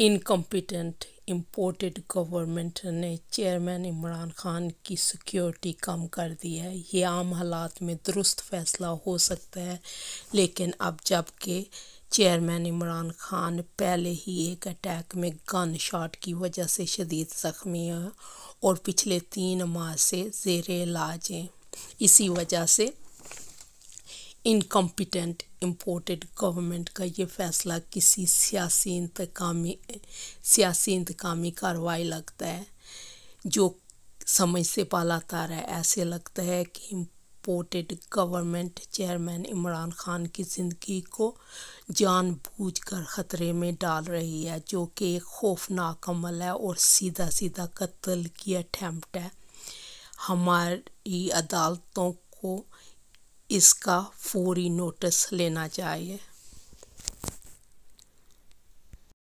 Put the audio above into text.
Incompetent imported government ने chairman Imran Khan की security कम कर दी है। ये आम हालात में दुरुस्त फैसला हो सकता है, लेकिन अब जबकि चेयरमैन इमरान खान पहले ही एक अटैक में गन शॉट की वजह से शदीद ज़ख्मी है और पिछले तीन माह से जेर इलाज हैं। इसी वजह से इनकम्पिटेंट इम्पोर्टेड गवर्नमेंट का ये फ़ैसला किसी सियासी इंतकामी सियासी इंतकामी कार्रवाई लगता है, जो समझ से पाला तारा है ऐसे लगता है कि imported government chairman Imran Khan की ज़िंदगी को जानबूझकर ख़तरे में डाल रही है, जो कि एक खौफनाक अमल है और सीधा सीधा कत्ल की अटैम्प्ट है। हमारी अदालतों को इसका फोरी नोटिस लेना चाहिए।